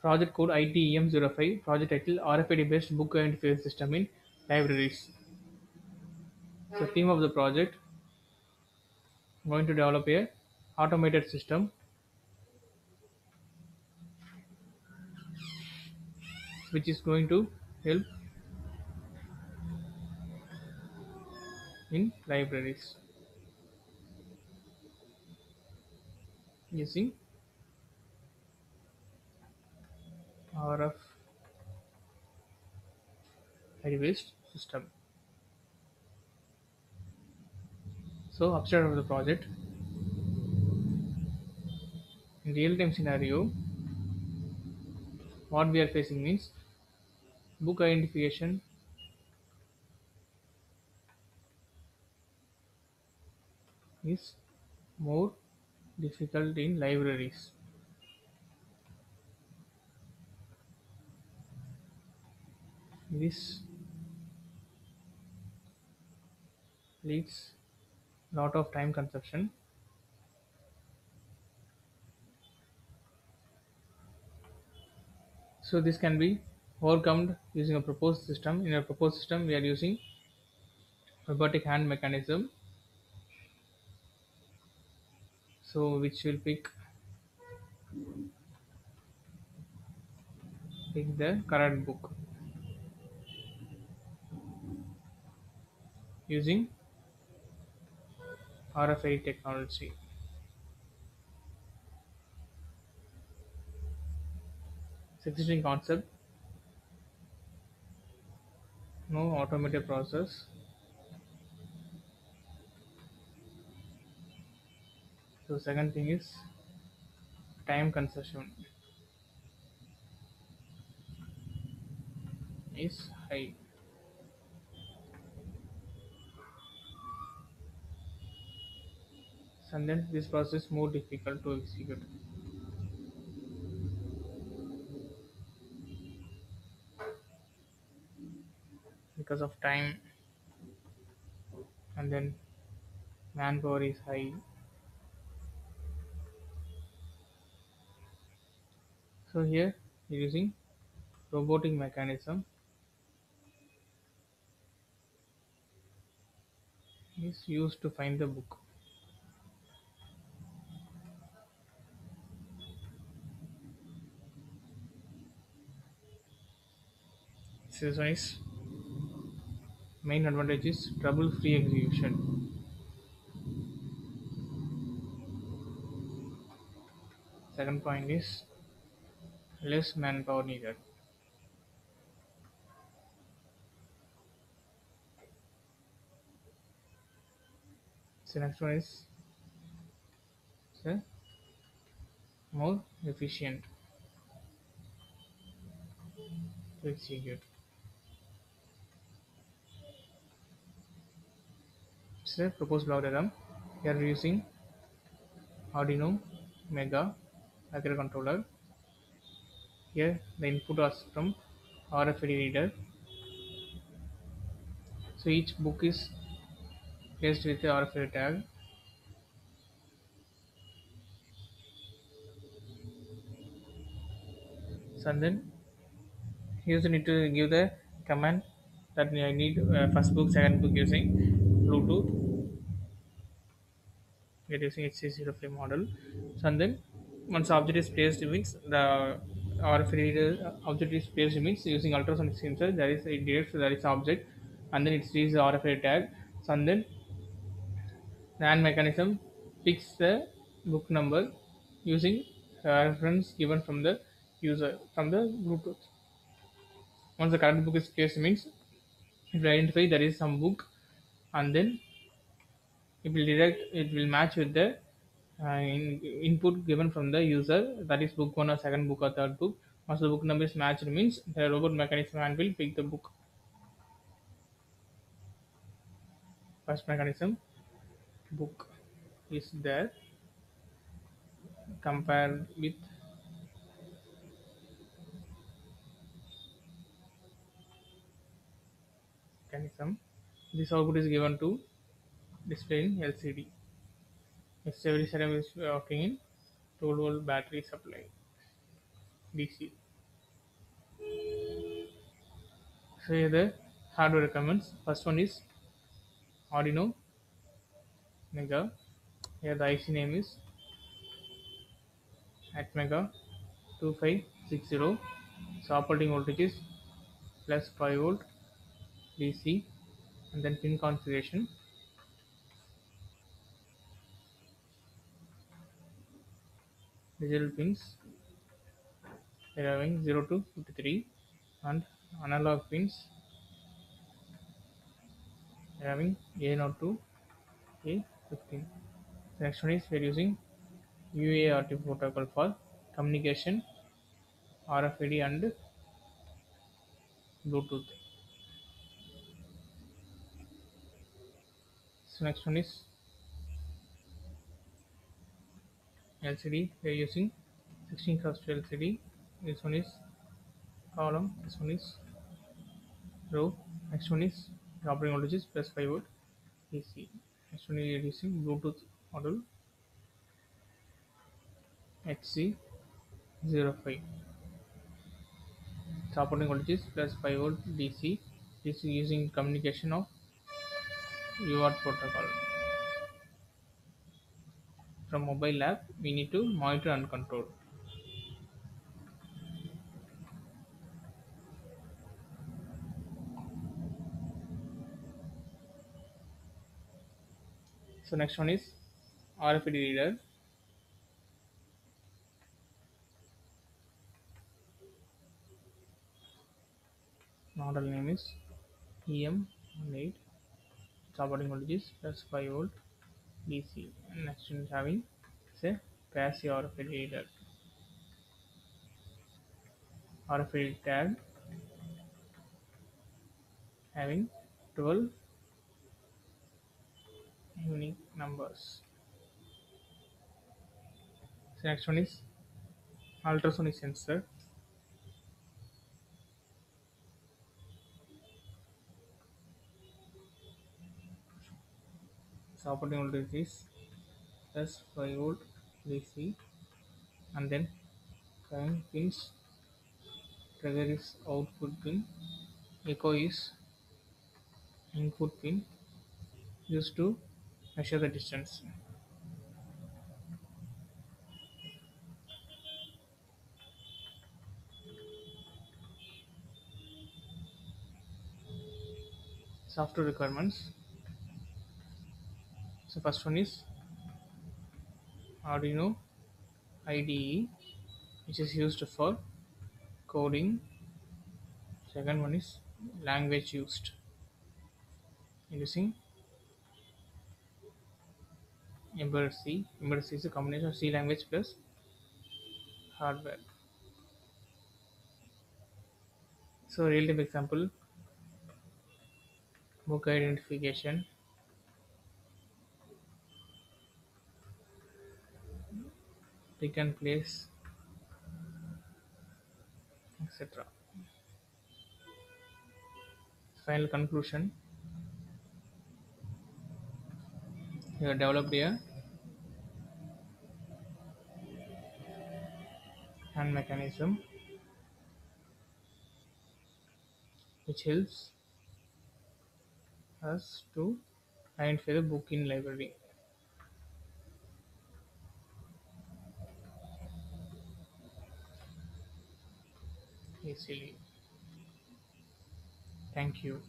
Project code ITEM05. Project title RFID based book identification system in libraries. The theme of the project going to develop a automated system which is going to help in libraries using RF based system. So upstart of the project in real time scenario what we are facing means book identification is more difficult in libraries. This leads lot of time consumption. So this can be overcome using a proposed system. In a proposed system, we are using robotic hand mechanism. So which will pick pick the current book using RFID technology. It's existing concept. No automated process. So second thing is time consumption is high. And then this process more difficult to execute. because of time and then manpower is high so here using robotic mechanism is used to find the book is main advantage is trouble free execution. Second point is less manpower needed. So next one is so more efficient to execute so proposed block diagram we are using Arduino Mega microcontroller here the input was from RFID reader so each book is placed with the RFID tag so and then here you need to give the command that I need uh, first book second book using Bluetooth we are using HC05 model so and then once object is placed means the RFID reader uh, object is placed means using ultrasonic sensor there is it detects there is object and then it sees the RFID tag so and then the mechanism picks the book number using reference given from the user from the Bluetooth. Once the current book is placed means it will identify there is some book and then it will direct it will match with the uh, in, input given from the user that is book one or second book or third book. Once the book number is matched means the robot mechanism hand will pick the book. First mechanism book is there compared with mechanism this output is given to display in LCD It's every setup is working in 12 volt battery supply DC So here the hardware requirements. First one is Arduino Mega. Here the IC name is Atmega 2560. So operating voltage is plus 5 volt DC and then pin configuration. Digital pins having 0 to 53 and analog pins having A0 to A15. The next one is we are using UART protocol for communication, RFID and Bluetooth. So next one is LCD. We are using 16 cross 2 LCD. This one is column. This one is row. Next one is the operating voltage is plus 5 volt DC. Next one is using Bluetooth model HC05. The operating voltage plus 5 volt DC. This is using communication of UART protocol. From mobile app, we need to monitor and control. So next one is RFID reader. Model name is EM18. Its operating voltage is plus 5 volt DC. Next one is having say passive RFID reader. RFID tag having 12 unique numbers. So next one is ultrasonic sensor. Operating voltage is plus 5 volt DC and then current pins trigger is output pin echo is input pin used to measure the distance. Software requirements. So first one is Arduino IDE which is used for coding. Second one is language used using embedded C. Embedded C is a combination of C language plus hardware. So real time example book identification and place etc. Final conclusion. We have developed a hand mechanism which helps us to identify the book in library easily. Thank you.